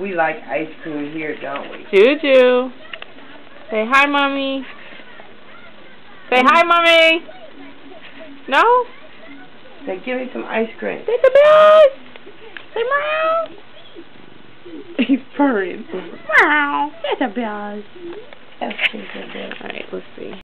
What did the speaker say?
we like ice cream here, don't we? Juju. Say hi, mommy. Say hi, mommy. No? Say, give me some ice cream. Say the best. Say meow. He's purring. Meow. Say the a. Alright, let's see.